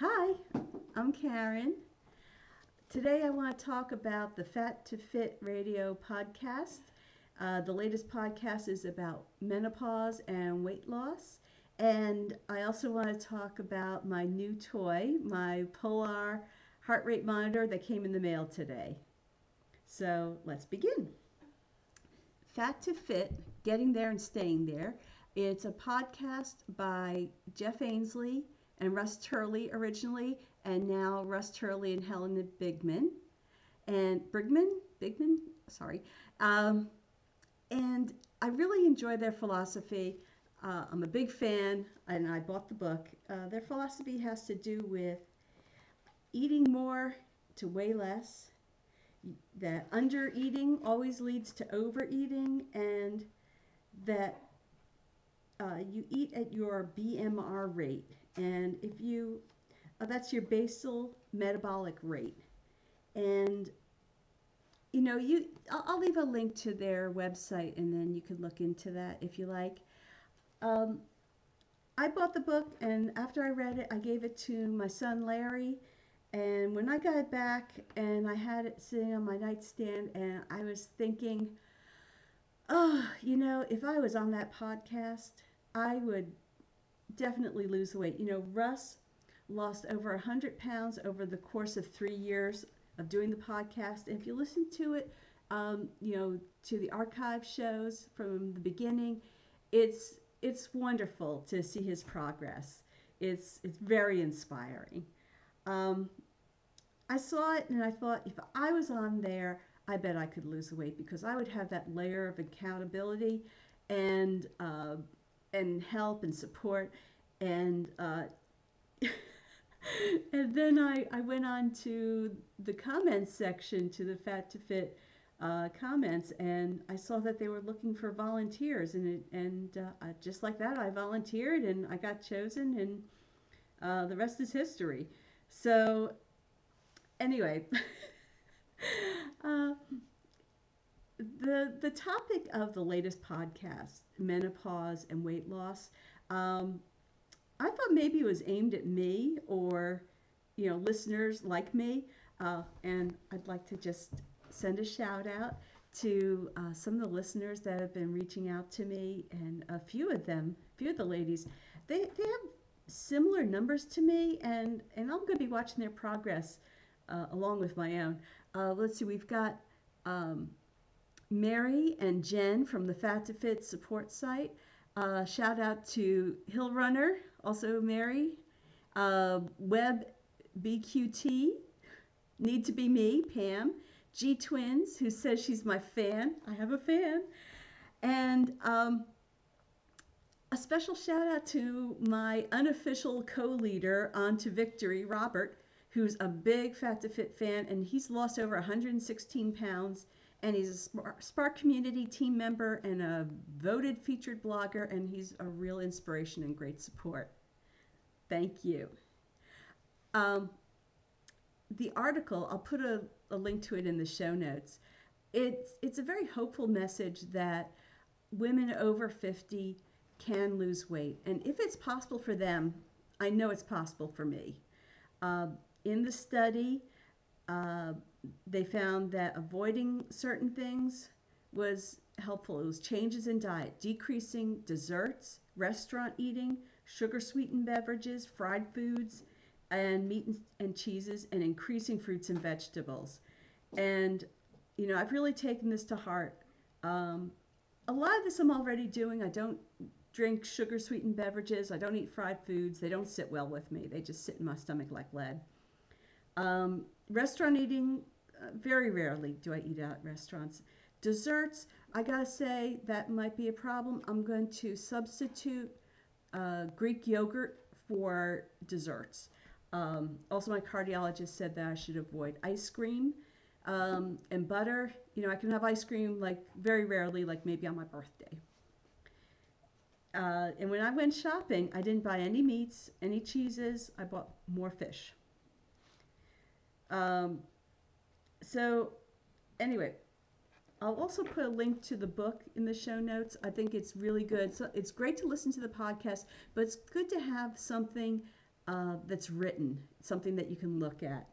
Hi, I'm Caren. Today I want to talk about the Fat to Fit radio podcast. Uh, the latest podcast is about menopause and weight loss. And I also want to talk about my new toy, my Polar heart rate monitor that came in the mail today. So let's begin. Fat to Fit, Getting There and Staying There. It's a podcast by Jeff Ainsley and Russ Turley originally, and now Russ Turley and Helena Bigman. And Brigman? Bigman? Sorry. Um, and I really enjoy their philosophy. Uh, I'm a big fan, and I bought the book. Uh, their philosophy has to do with eating more to weigh less, that under eating always leads to overeating, and that uh, you eat at your BMR rate. And if you, uh, that's your basal metabolic rate. And you know, you I'll, I'll, leave a link to their website, and then you can look into that if you like. Um, I bought the book, and after I read it, I gave it to my son Larry. And when I got it back, and I had it sitting on my nightstand, and I was thinking, oh, you know, if I was on that podcast, I would definitely lose the weight. You know, Russ lost over 100 pounds over the course of three years of doing the podcast. And if you listen to it, um, you know, to the archive shows from the beginning, it's it's wonderful to see his progress. It's it's very inspiring. Um, I saw it and I thought if I was on there, I bet I could lose the weight because I would have that layer of accountability and uh, and help and support and uh, and then I, I went on to the comments section to the Fat to Fit uh, comments, and I saw that they were looking for volunteers, and it, and uh, just like that, I volunteered, and I got chosen, and uh, the rest is history. So, anyway, uh, the topic of the latest podcast, menopause and weight loss. Um, I thought maybe it was aimed at me or, you know, listeners like me. Uh, and I'd like to just send a shout out to uh, some of the listeners that have been reaching out to me, and a few of them, a few of the ladies, they, they have similar numbers to me, and, and I'm going to be watching their progress uh, along with my own. Uh, let's see, we've got um, Mary and Jen from the Fat to Fit support site. Uh, shout out to Hill Runner, also Mary. Uh, Web BQT, Need to Be Me, Pam. G Twins, who says she's my fan. I have a fan. And um, a special shout out to my unofficial co leader on to victory, Robert, who's a big Fat to Fit fan, and he's lost over 116 pounds and he's a Spark community team member and a voted featured blogger, and he's a real inspiration and great support. Thank you. Um, the article, I'll put a, a link to it in the show notes. It's, it's a very hopeful message that women over 50 can lose weight. And if it's possible for them, I know it's possible for me. Uh, in the study, uh, they found that avoiding certain things was helpful. It was changes in diet, decreasing desserts, restaurant eating, sugar sweetened beverages, fried foods, and meat and cheeses, and increasing fruits and vegetables. And, you know, I've really taken this to heart. Um, a lot of this I'm already doing. I don't drink sugar sweetened beverages, I don't eat fried foods. They don't sit well with me, they just sit in my stomach like lead. Um, restaurant eating, very rarely do I eat out at restaurants. Desserts, I gotta say that might be a problem. I'm going to substitute uh, Greek yogurt for desserts. Um, also, my cardiologist said that I should avoid ice cream um, and butter. You know, I can have ice cream like very rarely, like maybe on my birthday. Uh, and when I went shopping, I didn't buy any meats, any cheeses. I bought more fish. Um, so, anyway, I'll also put a link to the book in the show notes. I think it's really good. So it's great to listen to the podcast, but it's good to have something uh, that's written, something that you can look at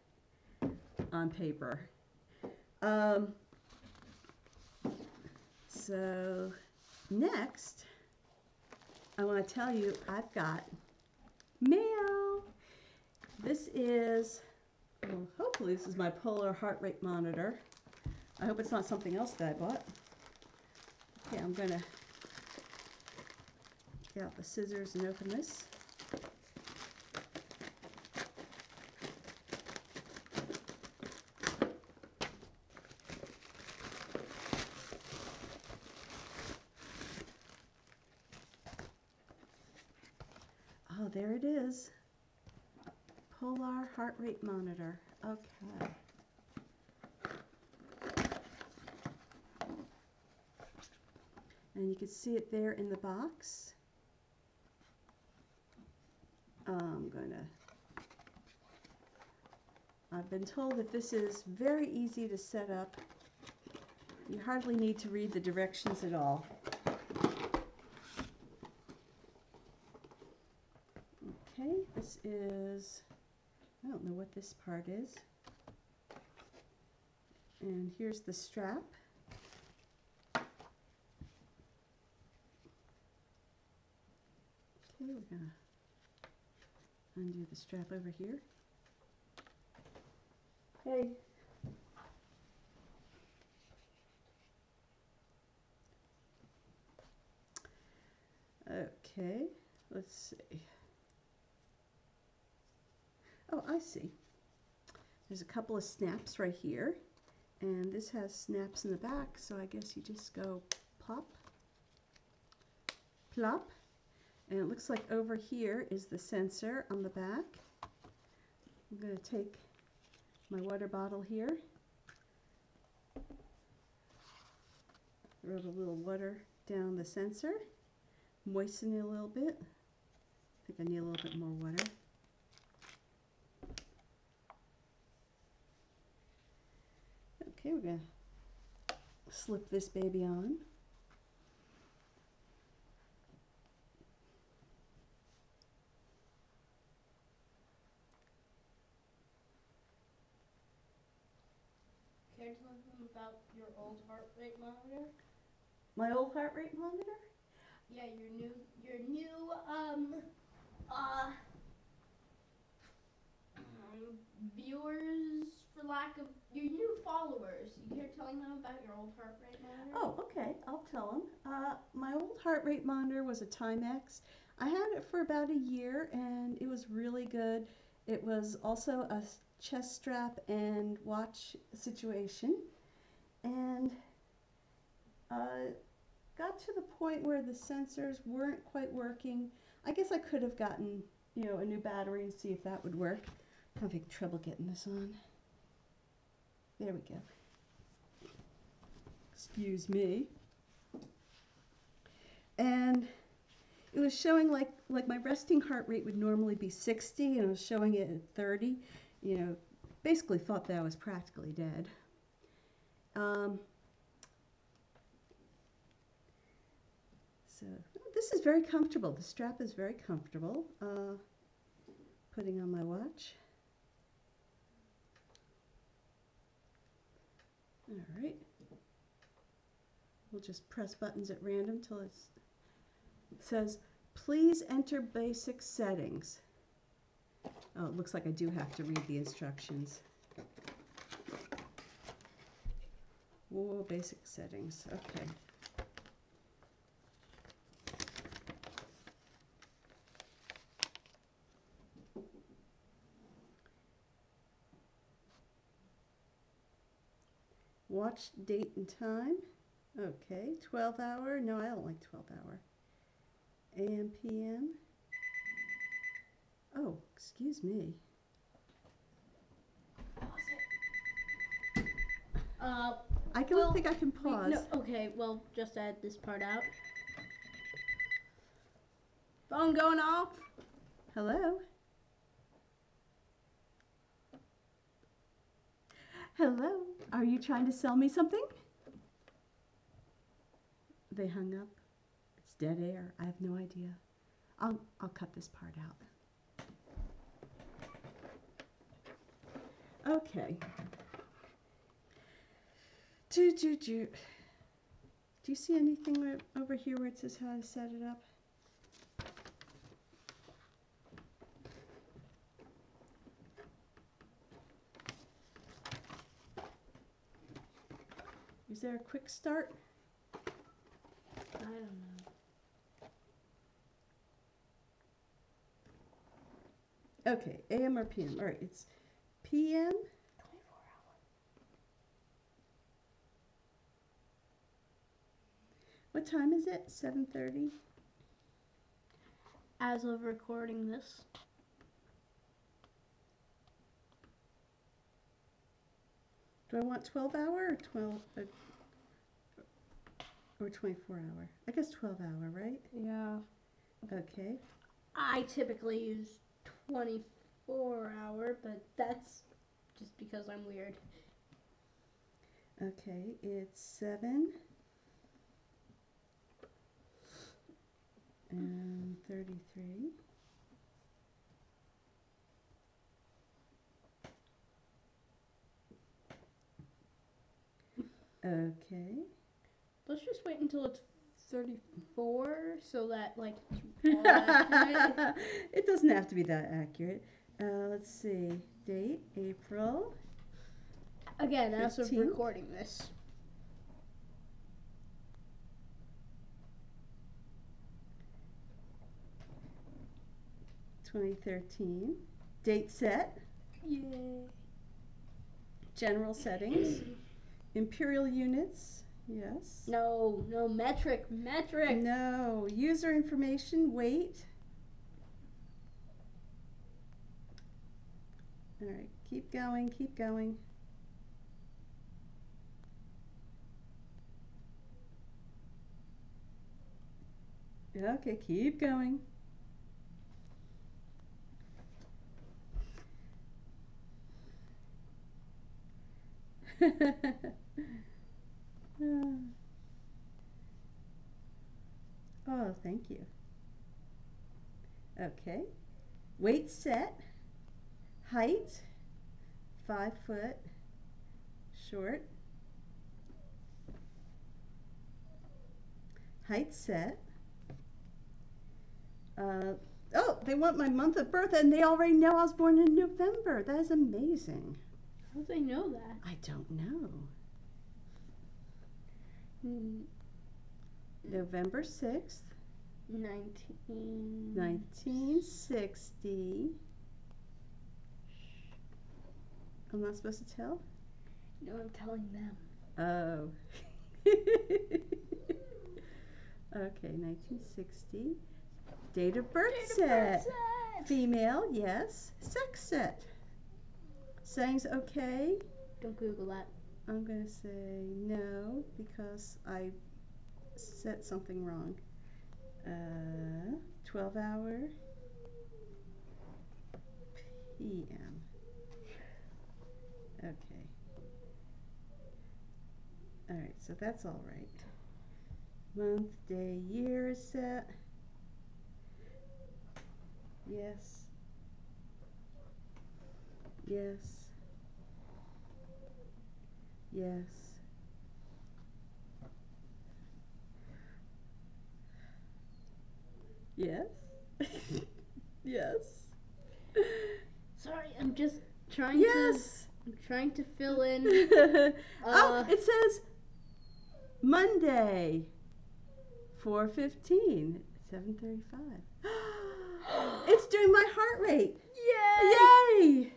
on paper. Um, so next, I want to tell you I've got mail. This is, this is my polar heart rate monitor. I hope it's not something else that I bought. Okay, I'm gonna get out the scissors and open this. Oh, there it is. Polar heart rate monitor. Okay. And you can see it there in the box. I'm gonna, I've been told that this is very easy to set up. You hardly need to read the directions at all. Okay, this is, I don't know what this part is. And here's the strap. Okay, we're gonna undo the strap over here. Hey. Okay, let's see. Oh, I see. There's a couple of snaps right here, and this has snaps in the back, so I guess you just go pop, plop, and it looks like over here is the sensor on the back. I'm going to take my water bottle here, rub a little water down the sensor, moisten it a little bit. I think I need a little bit more water. Okay, we're going to slip this baby on. Care to tell them about your old heart rate monitor? My old heart rate monitor? Yeah, your new, your new, um, uh, um, viewers, for lack of, your new followers. You care telling them about your old heart rate monitor? Oh, okay, I'll tell them. Uh, my old heart rate monitor was a Timex. I had it for about a year and it was really good. It was also a chest strap and watch situation. And uh, got to the point where the sensors weren't quite working. I guess I could have gotten, you know, a new battery and see if that would work. I'm having trouble getting this on. There we go. Excuse me. And it was showing like like my resting heart rate would normally be 60 and it was showing it at 30 you know basically thought that I was practically dead um, so this is very comfortable the strap is very comfortable uh, putting on my watch all right we'll just press buttons at random till it says, please enter basic settings. Oh, it looks like I do have to read the instructions. Whoa, basic settings, okay. Watch date and time. Okay, 12 hour. No, I don't like 12 hour. AM, PM. Oh, excuse me. Uh, I don't Well, think I can wait, pause. no, okay, well, just add this part out. Phone going off. Hello? Hello, are you trying to sell me something? They hung up. It's dead air. I have no idea. I'll, I'll cut this part out. Okay. Do, do, do. Do you see anything over here where it says how to set it up? There a quick start? I don't know. Okay, AM or PM? All right, it's PM. What time is it? 7:30. As of recording this, Do I want 12 hour or 12 uh, or 24 hour? I guess 12 hour, right? yeah, Okay. I typically use 24 hour, but that's just because I'm weird. Okay, it's 7 and 33. Okay. Let's just wait until it's 34 so that, like, it doesn't have to be that accurate. Uh, let's see. Date April. Again, as of recording this. Twenty thirteen. Date set. Yay. General settings. Imperial units. Yes. No, no, metric, metric. No. User information. Wait. All right. Keep going. Keep going. Okay. Keep going. oh, thank you. Okay. Weight set. Height. Five foot. Short. Height set. Uh, oh, they want my month of birth and they already know I was born in November. That is amazing. How do they know that? I don't know. Hmm, November 6th, 19. 1960. I'm not supposed to tell? No, I'm telling them. Oh. okay, 1960. Date of birth set. Female, yes. Sex set. Settings okay. Don't Google that. I'm going to say no because I set something wrong. Uh, 12 hour PM. Okay. All right, so that's all right. Month, day, year is set. Yes. Yes. Yes. Yes. yes. Sorry, I'm just trying Yes. to. I'm trying to fill in. oh, Uh, it says Monday, 4:15, 7:35. it's doing my heart rate. Yay! Yay!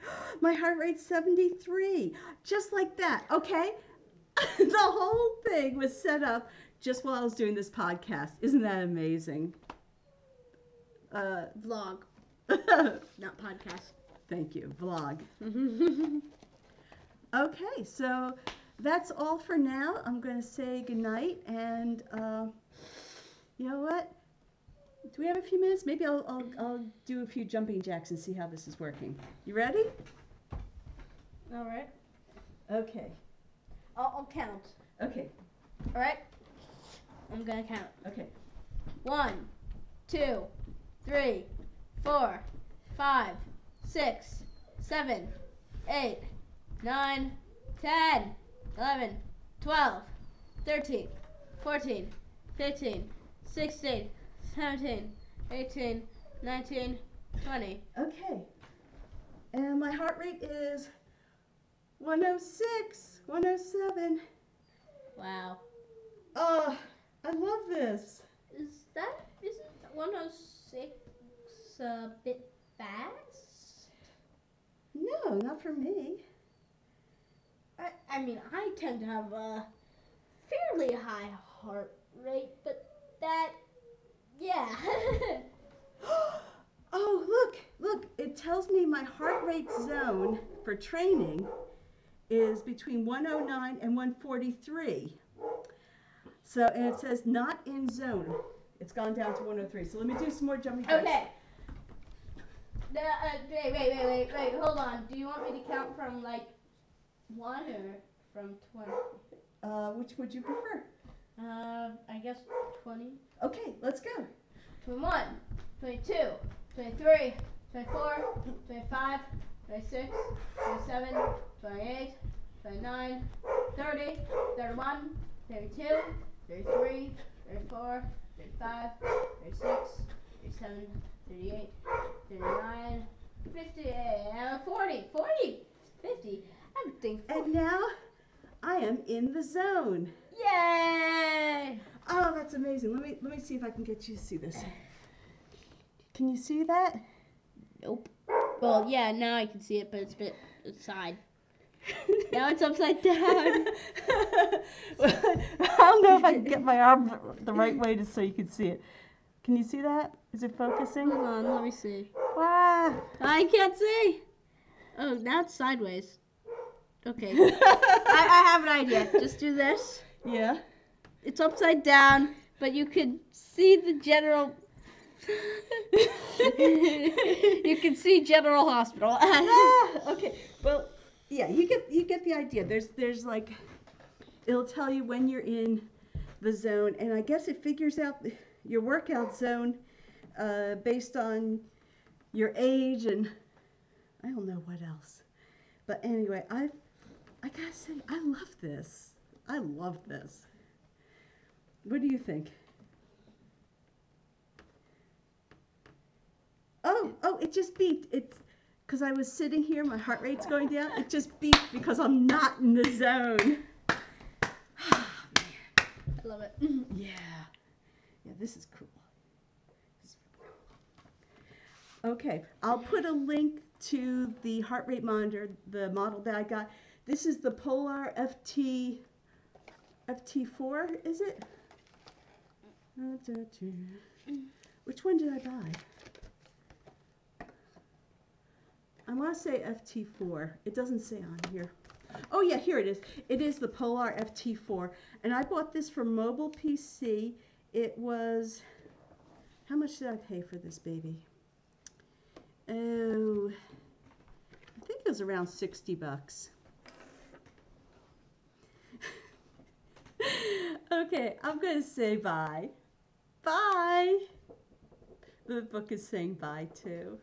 My heart rate's 73. Just like that, okay? the whole thing was set up just while I was doing this podcast. Isn't that amazing? Uh, Vlog, not podcast. thank you, vlog. Okay, so that's all for now. I'm going to say goodnight and uh, you know what? Do we have a few minutes? Maybe I'll, I'll, I'll do a few jumping jacks and see how this is working. You ready? All right. Okay. I'll, I'll count. Okay. All right. I'm gonna count. Okay. One, two, three, four, five, six, seven, eight, nine, ten, eleven, twelve, thirteen, fourteen, fifteen, sixteen, seventeen, eighteen, nineteen, twenty. Okay. And my heart rate is 106, 107. Wow. Oh, I love this. Is that isn't 106 a bit fast? No, not for me. I, I mean, I tend to have a fairly high heart rate, but that, yeah. oh, look, look. It tells me my heart rate zone for training is between 109 and 143. So, and it says not in zone. It's gone down to 103. So let me do some more jumping jacks. okay. The, uh, wait, wait, wait, wait, wait, hold on. Do you want me to count from like one or from 20? Uh, which would you prefer? Uh, I guess 20. Okay, let's go. 21, 22, 23, 24, 25, 26, 27, 28, 29, 30, 31, 32, 33, 34, 35, 36, 37, 38, 39, 50, uh, 40, 40, 50. I think. And now I am in the zone. Yay! Oh, that's amazing. Let me let me see if I can get you to see this. Can you see that? Nope. Well, yeah, now I can see it, but it's a bit side. Now it's upside down. I don't know if I can get my arm the right way to so you can see it. Can you see that? Is it focusing? Hold on, let me see. Wow. I can't see. Oh, now it's sideways. Okay. I, I have an idea. Just do this. Yeah. It's upside down, but you can see the general. you can see General Hospital. Ah, okay. Well, yeah, you get you get the idea. There's there's like it'll tell you when you're in the zone, and I guess it figures out your workout zone uh, based on your age and I don't know what else. But anyway, I I gotta say I love this. I love this. What do you think? Oh, oh, it just beeped. It's because I was sitting here, my heart rate's going down. It just beeped because I'm not in the zone. I love it. Mm-hmm. Yeah. Yeah, this is cool. This is really cool. Okay, I'll put a link to the heart rate monitor, the model that I got. This is the Polar FT FT4, is it? Mm. Da. Which one did I buy? I want to say FT4. It doesn't say on here. Oh yeah, here it is. It is the Polar FT4. And I bought this from Mobile PC. It was, how much did I pay for this baby? Oh, I think it was around 60 bucks. okay, I'm going to say bye. Bye. The book is saying bye too.